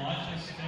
Number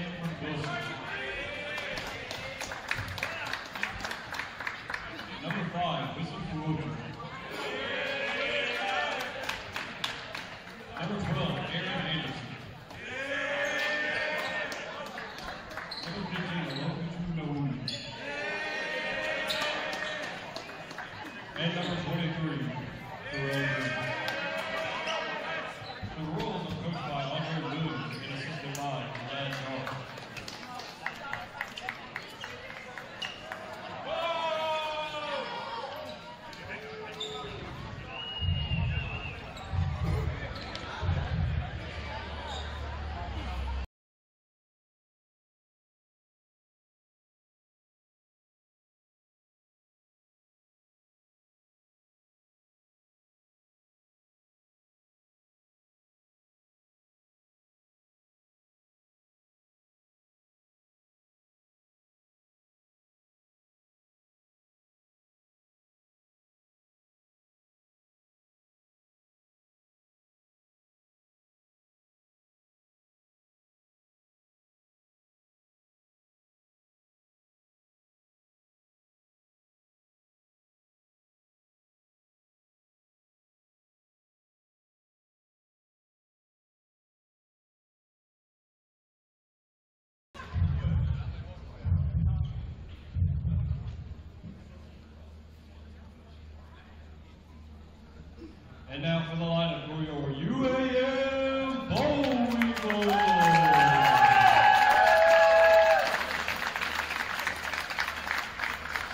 And now for the lineup for your UAM Bowling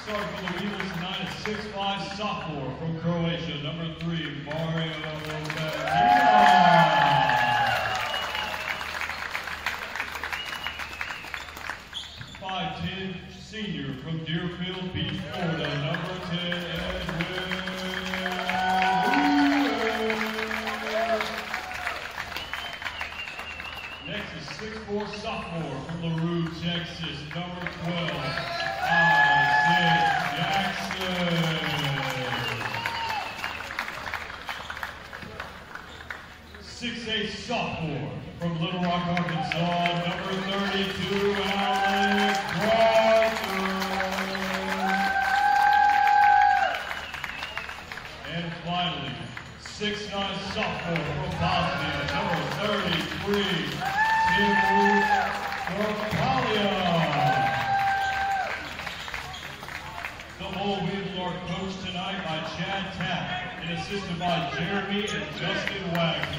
Starting for the Weevils tonight, six five sophomore from Croatia, number three, Mario Batina. senior from Deerfield Beach, Florida, number 10, sophomore from LaRue, Texas, number twelve, Isaac Jackson. Six eight sophomore from Little Rock, Arkansas, number thirty-two, Alex Crawford. And finally, six nine sophomore from Bosnia, number thirty-three, Timur The Boll Weevils are coached tonight by Chad Tapp and assisted by Jeremy and Justin Wagner.